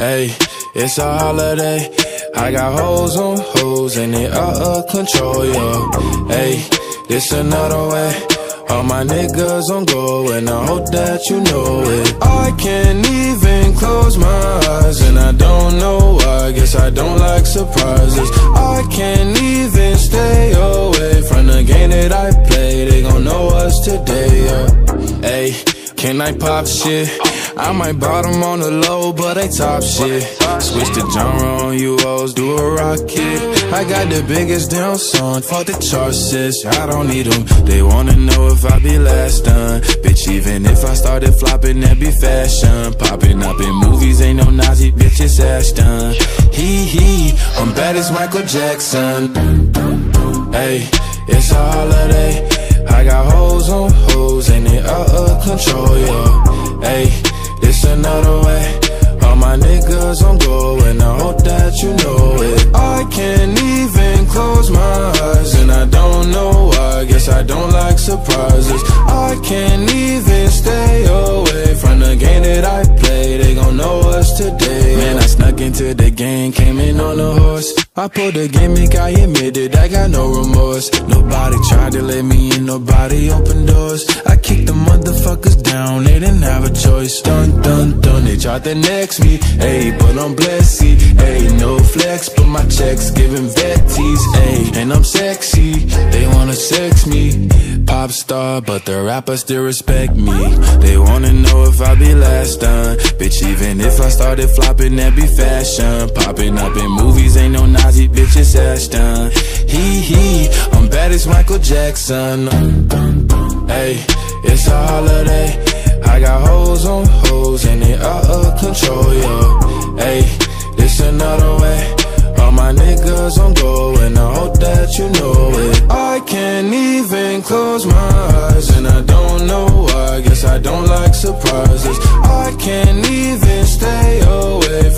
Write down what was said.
Hey, it's a holiday. I got hoes on hoes and they out of control, yo. Hey, this another way. All my niggas on go and I hope that you know it. I can't even close my eyes and I don't know why. Guess I don't like surprises. I can't even stay away from the game that I play. They gon' know us today, yeah. Hey, can I pop shit? I might bottom on the low, but they top shit. Switch the genre on you hoes, do a rocket. I got the biggest damn song, fuck the charts, sis. I don't need them. They wanna know if I be last done. Bitch, even if I started flopping, that be fashion. Popping up in movies, ain't no Nasy, bitch, it's Ashton. Hee hee, I'm bad as Michael Jackson. Hey, it's a holiday. I got hoes on hoes, and they out of control, yo. I don't like surprises. I can't even stay away from the game that I play. They gon' know us today. Man, I snuck into the game, came in on a horse. I pulled the gimmick, I admit it, I got no remorse. Nobody tried to let me in, nobody opened doors. I kicked the motherfuckers down, they didn't have a choice. Dun dun dun, they tried to next me, ayy, but I'm blessed, ayy, no flex, but my checks giving vetties, ayy, and I'm sexy, they wanna sex me. Pop star, but the rappers still respect me. They wanna know if I be last done. Bitch, even if I started flopping, that be fashion. Popping up in movies, ain't no Nasy, bitch, it's Ashton. Hee hee, I'm bad as Michael Jackson. Hey, it's a holiday. I got hoes on hoes, and they out of control, yo. Hey, this another way. All my niggas on go, and I hope that you know. I can't even close my eyes, and I don't know why. Guess I don't like surprises. I can't even stay away